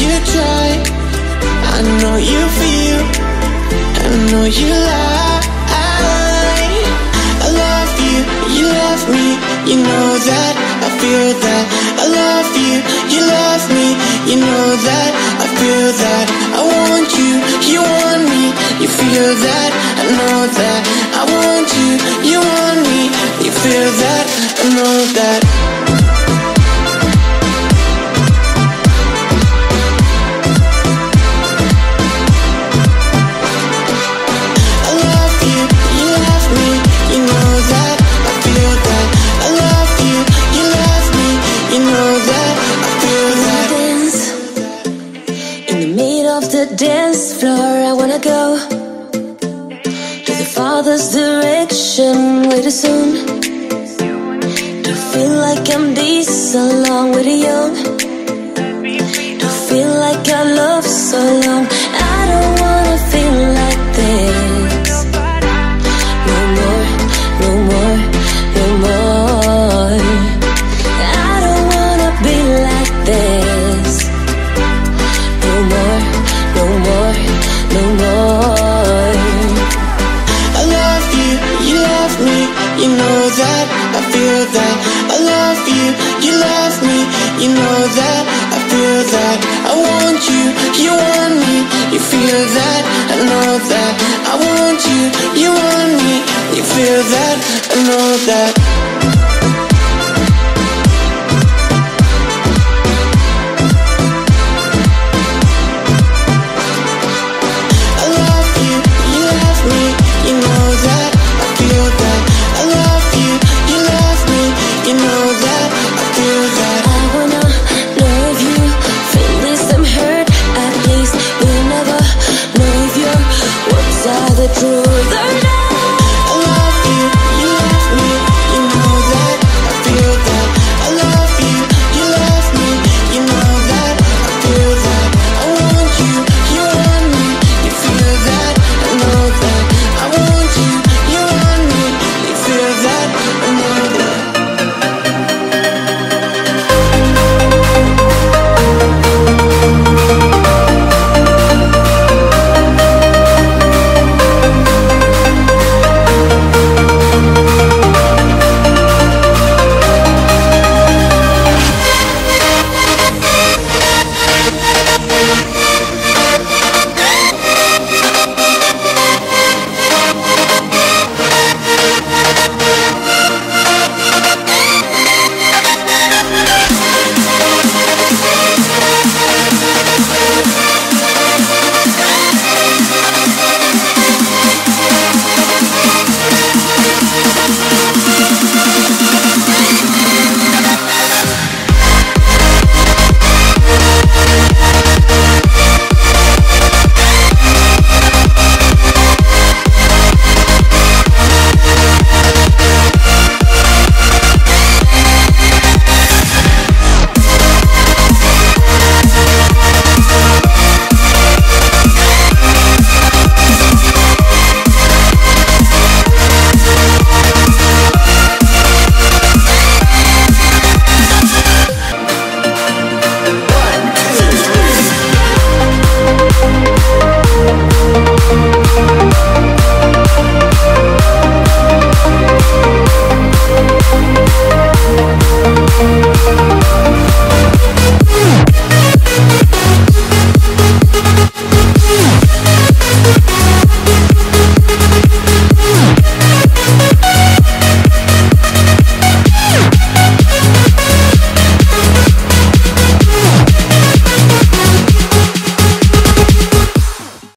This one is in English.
you try, I know you feel, I know you lie. I love you, you love me, you know that, I feel that. I love you, you love me, you know that, I feel that. I want you, you want me, you feel that, I know that. I want you, you want me, you feel that, I know that. Like I'm this along with the young. To feel like I love so long. Feel that, I know that.